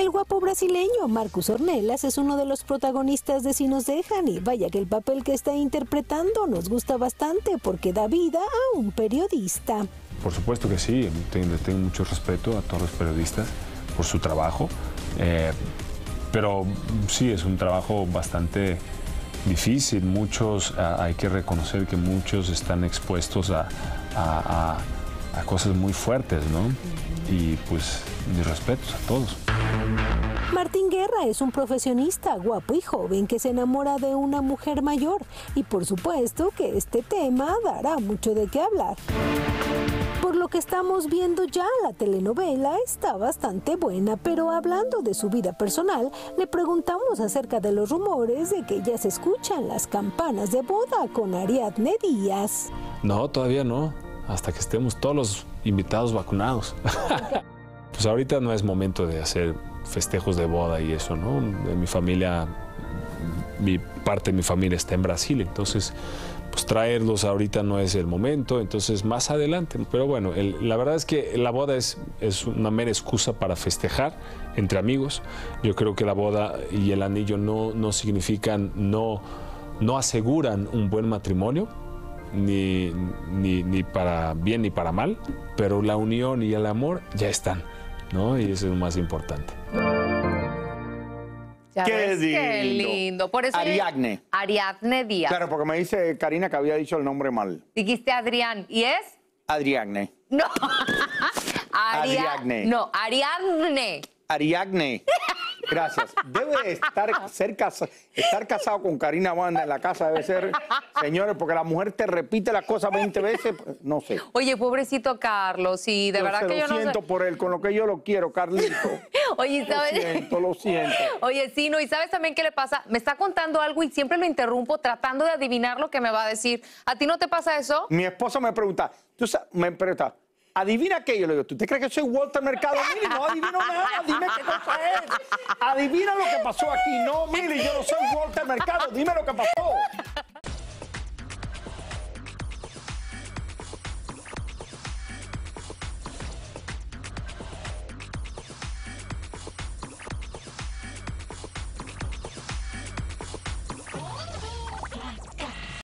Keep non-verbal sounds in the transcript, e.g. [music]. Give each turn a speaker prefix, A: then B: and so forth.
A: El guapo brasileño Marcus Ornelas es uno de los protagonistas de Si nos dejan y vaya que el papel que está interpretando nos gusta bastante porque da vida a un periodista.
B: Por supuesto que sí, tengo, tengo mucho respeto a todos los periodistas por su trabajo, eh, pero sí es un trabajo bastante difícil, muchos, a- hay que reconocer que muchos están expuestos a- a cosas muy fuertes, ¿no? Y pues mis respetos a todos.
A: Martín Guerra es un profesionista guapo y joven que se enamora de una mujer mayor y por supuesto que este tema dará mucho de qué hablar. Por lo que estamos viendo ya, la telenovela está bastante buena, pero hablando de su vida personal, le preguntamos acerca de los rumores de que ya se escuchan las campanas de boda con Ariadne Díaz.
B: No, todavía no, hasta que estemos todos los invitados vacunados. [laughs] pues ahorita no es momento de hacer festejos de boda y eso, ¿no? Mi familia, mi parte de mi familia está en Brasil, entonces pues traerlos ahorita no es el momento, entonces más adelante. Pero bueno, la verdad es que la boda es, una mera excusa para festejar entre amigos. Yo creo que la boda y el anillo no, significan, no aseguran un buen matrimonio, ni, ni, ni para bien ni para mal, pero la unión y el amor ya están, ¿no? Y eso es lo más importante.
C: Ya
D: Qué
C: ves, Qué
D: lindo.
C: lindo. Por eso
D: Ariadne.
C: Ariadne Díaz.
D: Claro, porque me dice Karina que había dicho el nombre mal.
C: Dijiste Adrián. ¿Y es?
D: Adriagne.
C: No. [laughs] Aria-
D: Ariadne.
C: No, Ariadne.
D: Ariadne. Gracias. Debe estar, [laughs] ser casa- estar casado con Karina Banda en la casa, debe ser, señores, porque la mujer te repite las cosas 20 veces, no sé.
C: Oye, pobrecito Carlos, y de
D: Yo
C: verdad
D: se
C: que
D: lo
C: yo no sé.
D: siento por él, con lo que yo lo quiero, Carlito. [laughs]
C: Oye,
D: Lo
C: ¿sabes?
D: siento, lo siento. [laughs]
C: Oye, sí, no, y ¿sabes también qué le pasa? Me está contando algo y siempre lo interrumpo tratando de adivinar lo que me va a decir. ¿A ti no te pasa eso?
D: Mi esposa me pregunta, tú sa- me pregunta, ¿adivina qué? Yo le digo, ¿tú te crees que soy Walter Mercado? Mili, no adivino nada, dime qué cosa es. Adivina lo que pasó aquí. No, Mili, yo no soy Walter Mercado, dime lo que pasó.